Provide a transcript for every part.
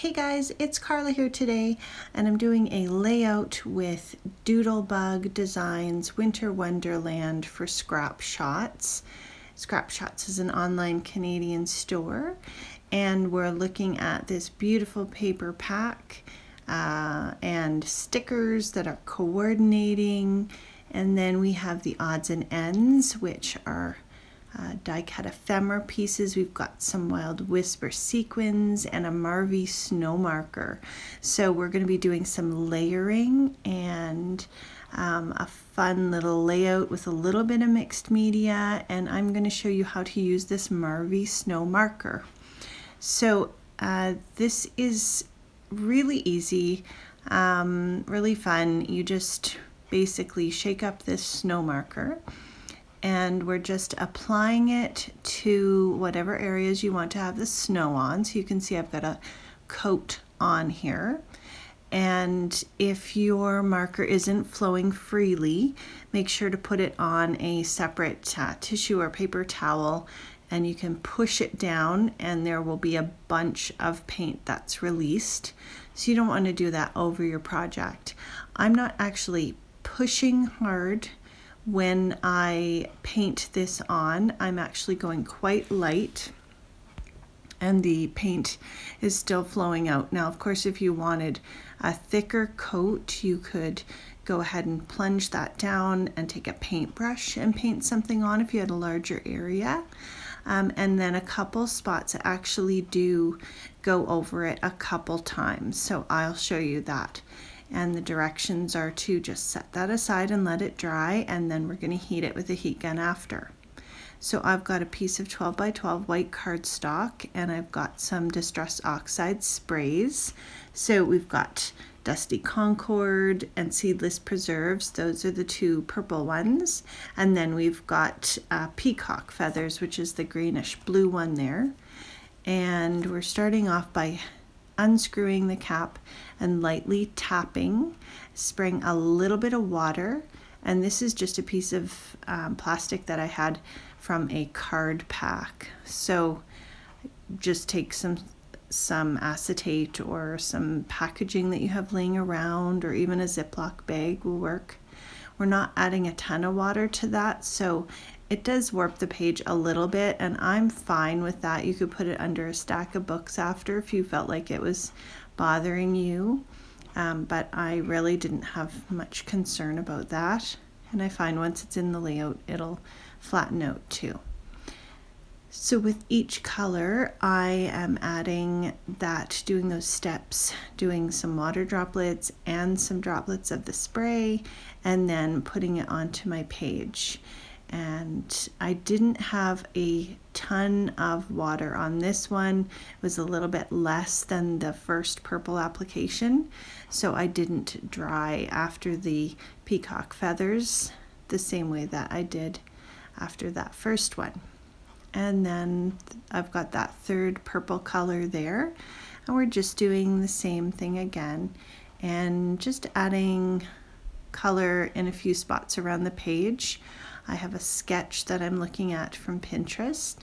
Hey guys, it's Karla here today, and I'm doing a layout with Doodlebug Designs Winter Wonderland for Scrap Shotz. Scrap Shotz is an online Canadian store, and we're looking at this beautiful paper pack uh, and stickers that are coordinating, and then we have the odds and ends, which are uh, die cut ephemera pieces. We've got some Wild Whisper sequins and a Marvy snow marker. So we're going to be doing some layering and um, a fun little layout with a little bit of mixed media and I'm going to show you how to use this Marvy snow marker. So uh, this is really easy, um, really fun. You just basically shake up this snow marker and we're just applying it to whatever areas you want to have the snow on. So you can see I've got a coat on here. And if your marker isn't flowing freely, make sure to put it on a separate uh, tissue or paper towel and you can push it down and there will be a bunch of paint that's released. So you don't want to do that over your project. I'm not actually pushing hard when I paint this on, I'm actually going quite light and the paint is still flowing out. Now, of course, if you wanted a thicker coat, you could go ahead and plunge that down and take a paintbrush and paint something on if you had a larger area. Um, and then a couple spots actually do go over it a couple times. So I'll show you that and the directions are to just set that aside and let it dry and then we're going to heat it with a heat gun after. So I've got a piece of 12 by 12 white cardstock and I've got some Distress Oxide sprays. So we've got Dusty Concord and Seedless Preserves. Those are the two purple ones. And then we've got uh, Peacock Feathers, which is the greenish blue one there. And we're starting off by unscrewing the cap and lightly tapping, spraying a little bit of water. And this is just a piece of um, plastic that I had from a card pack. So just take some some acetate or some packaging that you have laying around or even a Ziploc bag will work. We're not adding a ton of water to that, so it does warp the page a little bit and I'm fine with that. You could put it under a stack of books after if you felt like it was bothering you. Um, but I really didn't have much concern about that. And I find once it's in the layout, it'll flatten out too. So with each color, I am adding that, doing those steps, doing some water droplets and some droplets of the spray, and then putting it onto my page and I didn't have a ton of water on this one. It was a little bit less than the first purple application, so I didn't dry after the peacock feathers the same way that I did after that first one. And then I've got that third purple color there, and we're just doing the same thing again and just adding color in a few spots around the page. I have a sketch that I'm looking at from Pinterest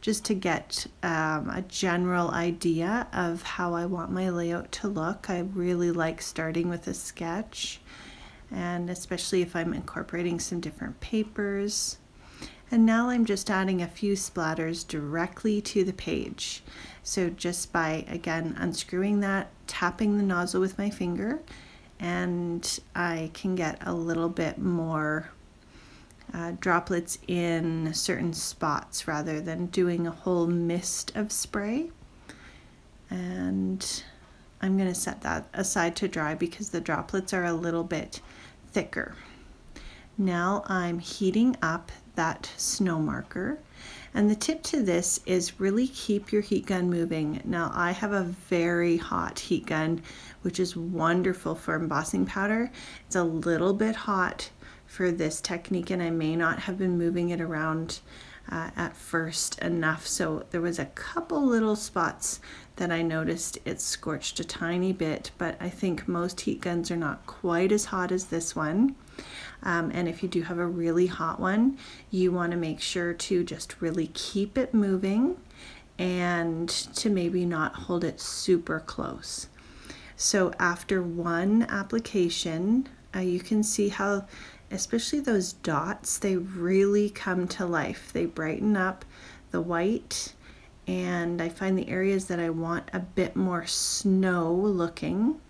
just to get um, a general idea of how I want my layout to look. I really like starting with a sketch and especially if I'm incorporating some different papers. And now I'm just adding a few splatters directly to the page. So just by, again, unscrewing that, tapping the nozzle with my finger, and I can get a little bit more uh, droplets in certain spots rather than doing a whole mist of spray. And I'm going to set that aside to dry because the droplets are a little bit thicker. Now I'm heating up that snow marker. And the tip to this is really keep your heat gun moving. Now I have a very hot heat gun, which is wonderful for embossing powder. It's a little bit hot for this technique and I may not have been moving it around uh, at first enough. So there was a couple little spots that I noticed it scorched a tiny bit, but I think most heat guns are not quite as hot as this one. Um, and if you do have a really hot one, you want to make sure to just really keep it moving and to maybe not hold it super close. So after one application, uh, you can see how, especially those dots, they really come to life. They brighten up the white and I find the areas that I want a bit more snow looking,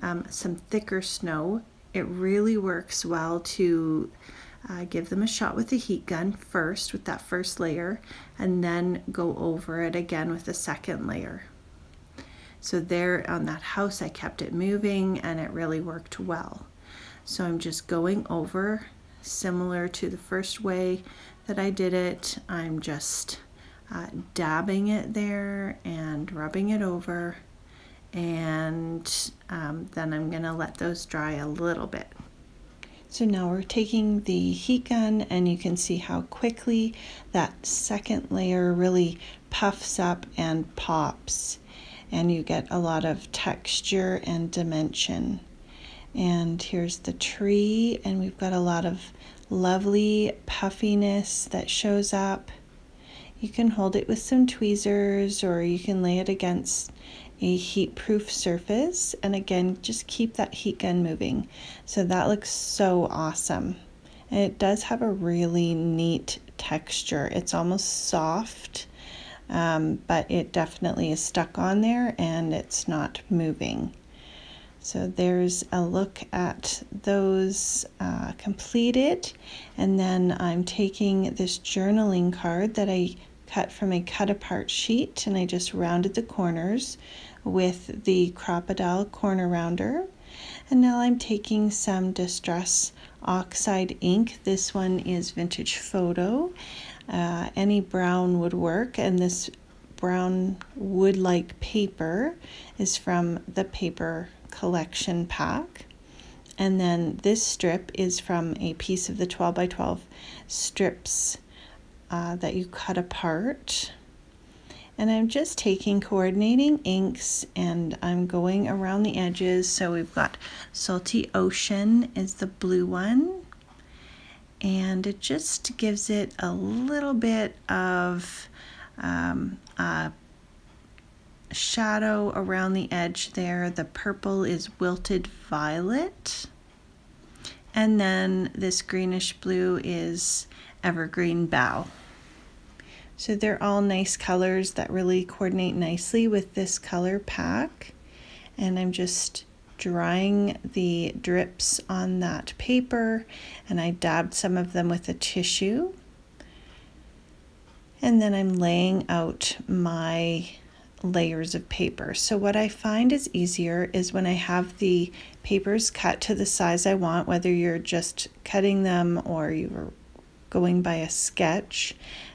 um, some thicker snow, it really works well to uh, give them a shot with the heat gun first with that first layer and then go over it again with the second layer. So there on that house I kept it moving and it really worked well. So I'm just going over similar to the first way that I did it. I'm just uh, dabbing it there and rubbing it over and um, then I'm going to let those dry a little bit. So now we're taking the heat gun and you can see how quickly that second layer really puffs up and pops and you get a lot of texture and dimension. And here's the tree and we've got a lot of lovely puffiness that shows up. You can hold it with some tweezers or you can lay it against a heat proof surface. And again just keep that heat gun moving. So that looks so awesome. And it does have a really neat texture. It's almost soft um, but it definitely is stuck on there and it's not moving so there's a look at those uh, completed and then I'm taking this journaling card that I cut from a cut apart sheet and I just rounded the corners with the Crop-A-Dile corner rounder. And now I'm taking some Distress Oxide ink. This one is Vintage Photo. Uh, any brown would work, and this brown wood-like paper is from the paper collection pack. And then this strip is from a piece of the 12 by 12 strips uh, that you cut apart. And I'm just taking coordinating inks and I'm going around the edges. So we've got Salty Ocean is the blue one. And it just gives it a little bit of um, a shadow around the edge there. The purple is Wilted Violet. And then this greenish blue is Evergreen Bough. So they're all nice colors that really coordinate nicely with this color pack. And I'm just drying the drips on that paper and I dabbed some of them with a tissue. And then I'm laying out my layers of paper. So what I find is easier is when I have the papers cut to the size I want, whether you're just cutting them or you're going by a sketch,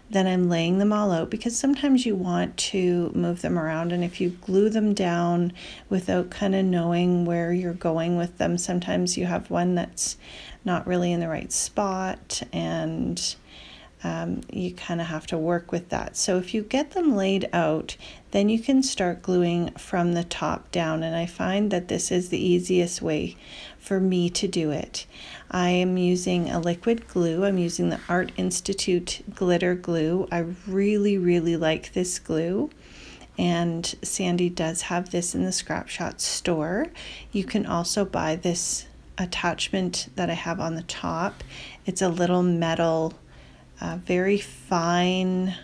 then I'm laying them all out because sometimes you want to move them around and if you glue them down without kind of knowing where you're going with them sometimes you have one that's not really in the right spot and um, you kind of have to work with that. So if you get them laid out, then you can start gluing from the top down. And I find that this is the easiest way for me to do it. I am using a liquid glue. I'm using the Art Institute glitter glue. I really, really like this glue and Sandy does have this in the Scrap Shot store. You can also buy this attachment that I have on the top. It's a little metal a very fine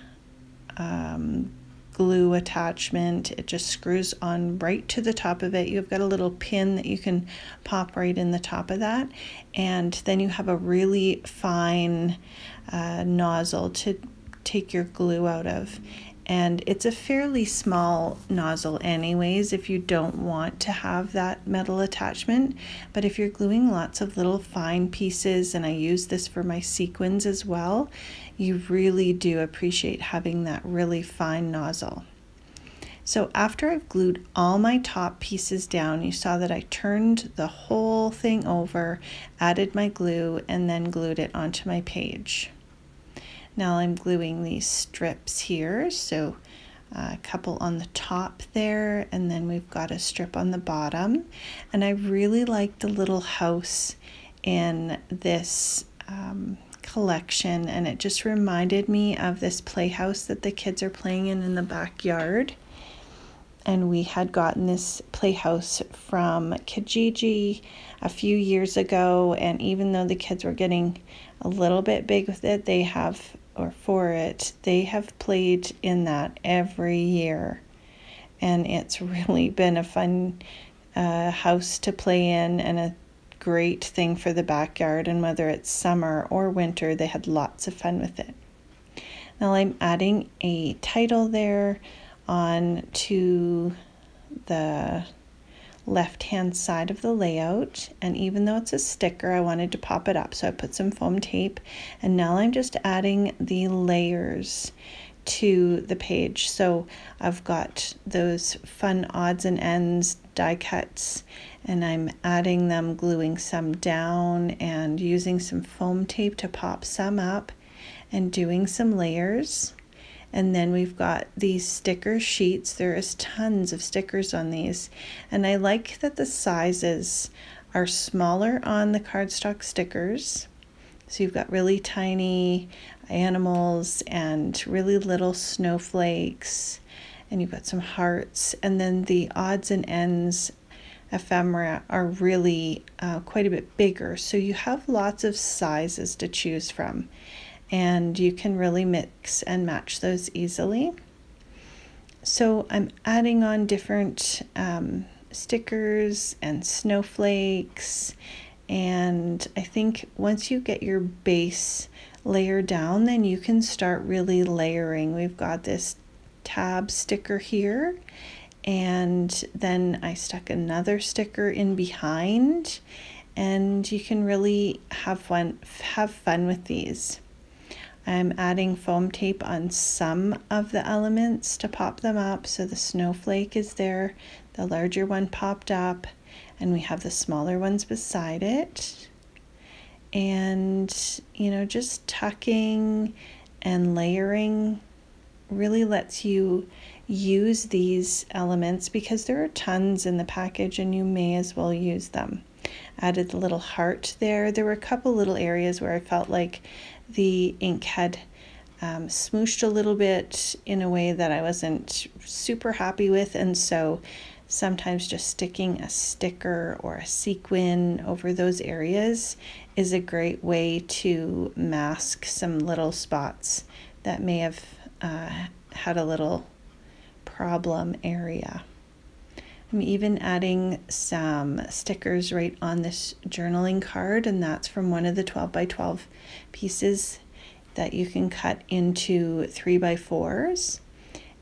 um, glue attachment. It just screws on right to the top of it. You've got a little pin that you can pop right in the top of that. And then you have a really fine uh, nozzle to take your glue out of and it's a fairly small nozzle anyways if you don't want to have that metal attachment. But if you're gluing lots of little fine pieces and I use this for my sequins as well you really do appreciate having that really fine nozzle. So after I've glued all my top pieces down you saw that I turned the whole thing over added my glue and then glued it onto my page now I'm gluing these strips here, so a couple on the top there, and then we've got a strip on the bottom. And I really like the little house in this um, collection and it just reminded me of this playhouse that the kids are playing in in the backyard. And we had gotten this playhouse from Kijiji a few years ago. And even though the kids were getting a little bit big with it, they have, or for it, they have played in that every year. And it's really been a fun uh, house to play in and a great thing for the backyard. And whether it's summer or winter, they had lots of fun with it. Now I'm adding a title there on to the left hand side of the layout and even though it's a sticker I wanted to pop it up. So I put some foam tape and now I'm just adding the layers to the page. So I've got those fun odds and ends die cuts and I'm adding them gluing some down and using some foam tape to pop some up and doing some layers and then we've got these sticker sheets. There is tons of stickers on these. And I like that the sizes are smaller on the cardstock stickers. So you've got really tiny animals and really little snowflakes. And you've got some hearts. And then the odds and ends ephemera are really uh, quite a bit bigger. So you have lots of sizes to choose from and you can really mix and match those easily. So I'm adding on different um, stickers and snowflakes and I think once you get your base layer down then you can start really layering. We've got this tab sticker here and then I stuck another sticker in behind and you can really have fun have fun with these. I'm adding foam tape on some of the elements to pop them up. So the snowflake is there, the larger one popped up, and we have the smaller ones beside it. And, you know, just tucking and layering really lets you use these elements because there are tons in the package and you may as well use them. Added the little heart there. There were a couple little areas where I felt like the ink had um, smooshed a little bit in a way that I wasn't super happy with, and so sometimes just sticking a sticker or a sequin over those areas is a great way to mask some little spots that may have uh, had a little problem area. I'm even adding some stickers right on this journaling card, and that's from one of the 12 by 12 pieces that you can cut into 3 by 4s.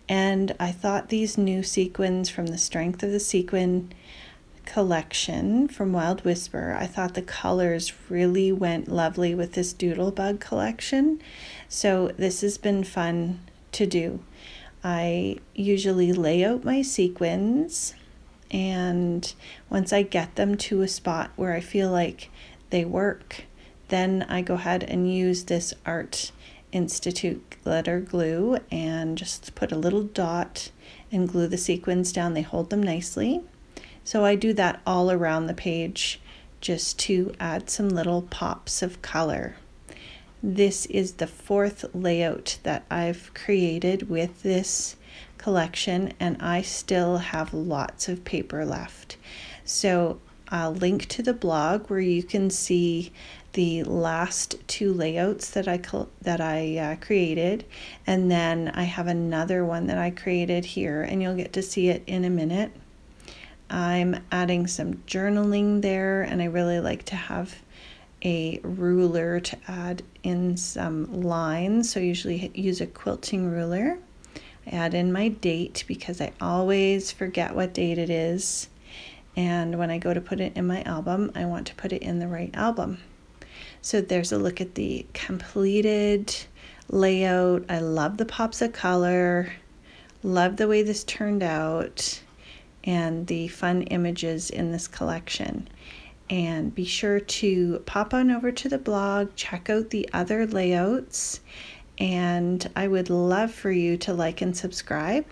And I thought these new sequins from the Strength of the Season collection from Wild Whisper, I thought the colors really went lovely with this Doodlebug collection. So this has been fun to do. I usually lay out my sequins and once I get them to a spot where I feel like they work, then I go ahead and use this Art Institute glitter glue and just put a little dot and glue the sequins down. They hold them nicely. So I do that all around the page just to add some little pops of color. This is the fourth layout that I've created with this collection and I still have lots of paper left. So I'll link to the blog where you can see the last two layouts that I that I uh, created and then I have another one that I created here and you'll get to see it in a minute. I'm adding some journaling there and I really like to have a ruler to add in some lines so I usually use a quilting ruler I add in my date because I always forget what date it is. And when I go to put it in my album, I want to put it in the right album. So there's a look at the completed layout. I love the pops of color. Love the way this turned out and the fun images in this collection. And be sure to pop on over to the blog, check out the other layouts, and I would love for you to like and subscribe.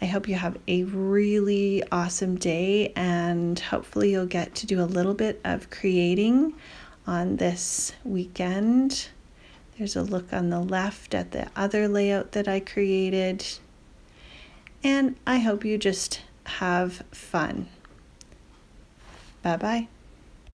I hope you have a really awesome day, and hopefully, you'll get to do a little bit of creating on this weekend There's a look on the left at the other layout that I created. And I hope you just have fun. Bye bye.